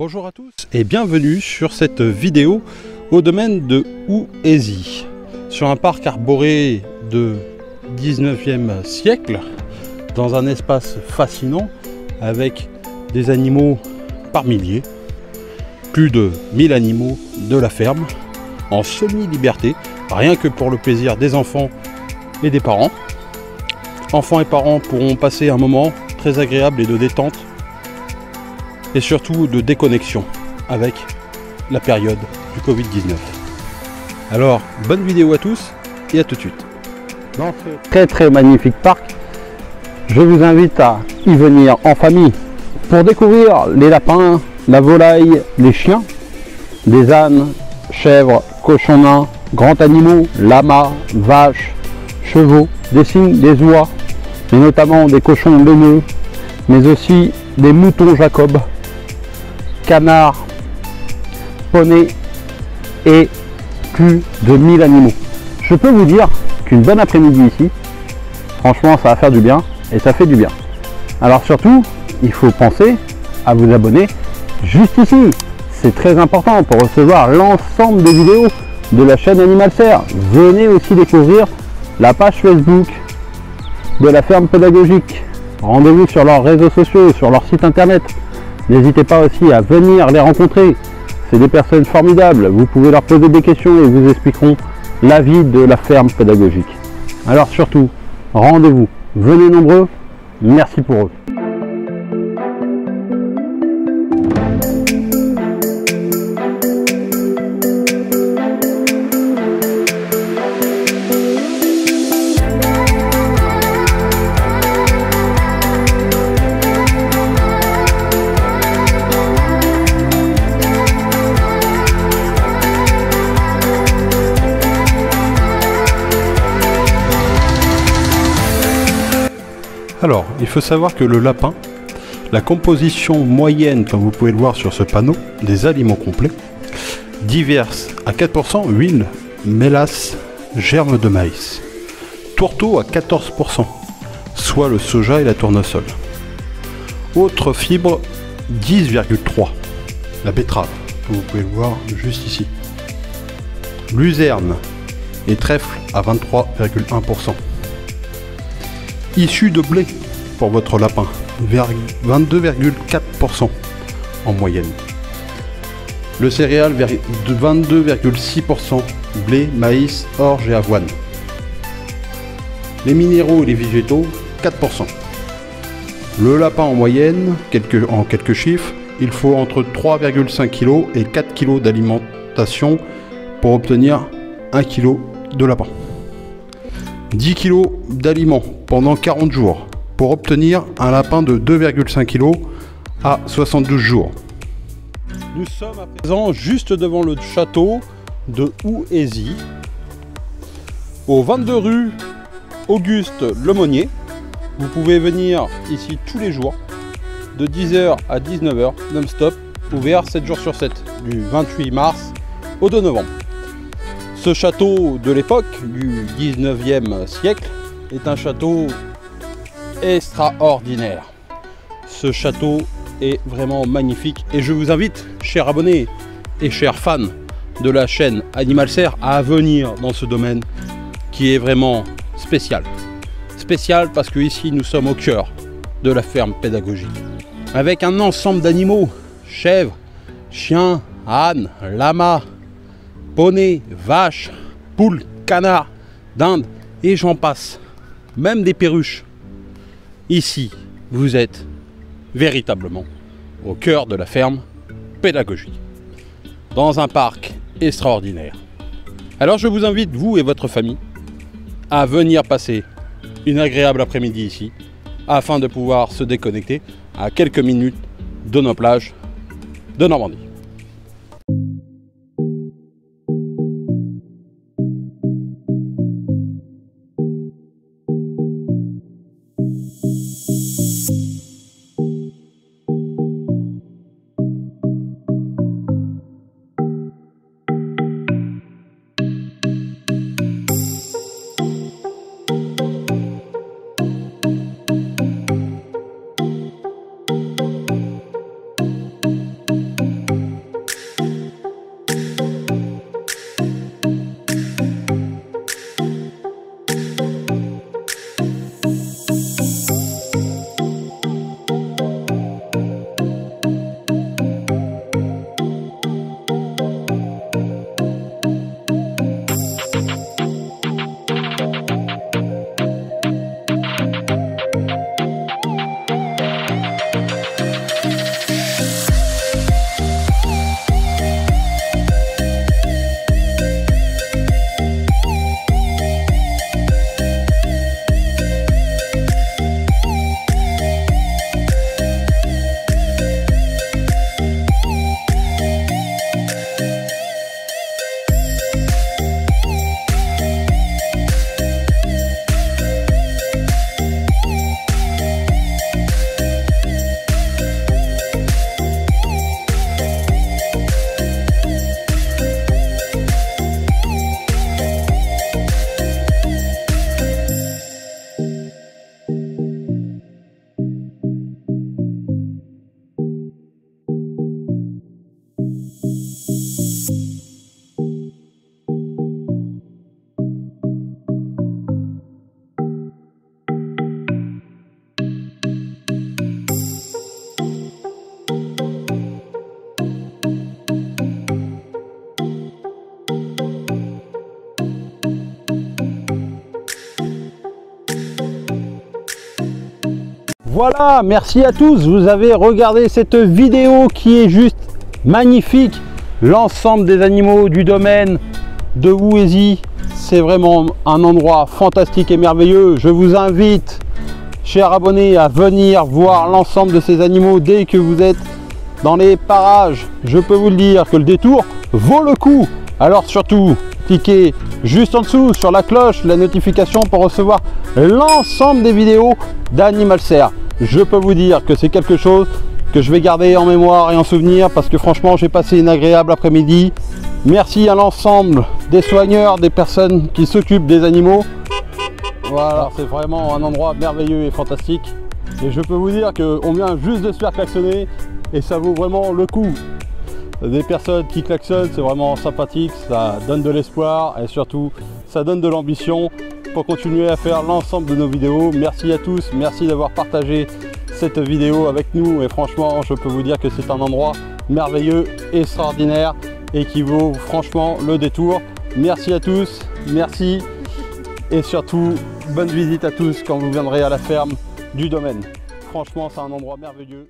Bonjour à tous et bienvenue sur cette vidéo au domaine de Ouézy, sur un parc arboré de 19e siècle, dans un espace fascinant avec des animaux par milliers, plus de 1000 animaux de la ferme en semi-liberté, rien que pour le plaisir des enfants et des parents. Enfants et parents pourront passer un moment très agréable et de détente et surtout de déconnexion avec la période du Covid-19. Alors, bonne vidéo à tous et à tout de suite. Dans ce très très magnifique parc, je vous invite à y venir en famille pour découvrir les lapins, la volaille, les chiens, les ânes, chèvres, cochons nains, grands animaux, lamas, vaches, chevaux, des cygnes, des oies, et notamment des cochons laineux, mais aussi des moutons Jacob, canards, poneys et plus de 1000 animaux. Je peux vous dire qu'une bonne après-midi ici, franchement ça va faire du bien et ça fait du bien. Alors surtout, il faut penser à vous abonner juste ici. C'est très important pour recevoir l'ensemble des vidéos de la chaîne Animal Serre. Venez aussi découvrir la page Facebook de la ferme pédagogique. Rendez-vous sur leurs réseaux sociaux, sur leur site internet. N'hésitez pas aussi à venir les rencontrer. C'est des personnes formidables. Vous pouvez leur poser des questions et ils vous expliqueront la vie de la ferme pédagogique. Alors surtout, rendez-vous. Venez nombreux. Merci pour eux. Alors, il faut savoir que le lapin, la composition moyenne, comme vous pouvez le voir sur ce panneau, des aliments complets, diverse à 4% huile, mélasse, germe de maïs. Tourteau à 14%, soit le soja et la tournesol. Autre fibre 10,3%, la betterave, que vous pouvez le voir juste ici. Luzerne et trèfle à 23,1% issu de blé pour votre lapin, vers 22,4% en moyenne. Le céréal de 22,6%, blé, maïs, orge et avoine. Les minéraux et les végétaux, 4%. Le lapin en moyenne, en quelques chiffres, il faut entre 3,5 kg et 4 kg d'alimentation pour obtenir 1 kg de lapin. 10 kg d'aliments pendant 40 jours pour obtenir un lapin de 2,5 kg à 72 jours. Nous sommes à présent juste devant le château de Ouézy, au 22 rue Auguste Lemonnier. Vous pouvez venir ici tous les jours de 10h à 19h non-stop, ouvert 7 jours sur 7, du 28 mars au 2 novembre. Ce château de l'époque, du 19e siècle, est un château extraordinaire. Ce château est vraiment magnifique et je vous invite, chers abonnés et chers fans de la chaîne Animal Serre, à venir dans ce domaine qui est vraiment spécial. Spécial parce que ici nous sommes au cœur de la ferme pédagogique. Avec un ensemble d'animaux, chèvres, chiens, ânes, lamas, poneys, vaches, poules, canards, dindes et j'en passe même des perruches. Ici, vous êtes véritablement au cœur de la ferme pédagogique, dans un parc extraordinaire. Alors je vous invite, vous et votre famille, à venir passer une agréable après-midi ici, afin de pouvoir se déconnecter à quelques minutes de nos plages de Normandie. Voilà, merci à tous. Vous avez regardé cette vidéo qui est juste magnifique. L'ensemble des animaux du domaine de Wouézy, c'est vraiment un endroit fantastique et merveilleux. Je vous invite, chers abonnés, à venir voir l'ensemble de ces animaux dès que vous êtes dans les parages. Je peux vous le dire que le détour vaut le coup. Alors surtout, cliquez juste en dessous sur la cloche, la notification pour recevoir l'ensemble des vidéos d'Animal Serre. Je peux vous dire que c'est quelque chose que je vais garder en mémoire et en souvenir parce que franchement j'ai passé une agréable après-midi. Merci à l'ensemble des soigneurs, des personnes qui s'occupent des animaux. Voilà, c'est vraiment un endroit merveilleux et fantastique. Et je peux vous dire qu'on vient juste de se faire klaxonner et ça vaut vraiment le coup. Des personnes qui klaxonnent, c'est vraiment sympathique, ça donne de l'espoir et surtout ça donne de l'ambition pour continuer à faire l'ensemble de nos vidéos. Merci à tous, merci d'avoir partagé cette vidéo avec nous et franchement je peux vous dire que c'est un endroit merveilleux, extraordinaire et qui vaut franchement le détour. Merci à tous, merci et surtout bonne visite à tous quand vous viendrez à la ferme du domaine. Franchement c'est un endroit merveilleux.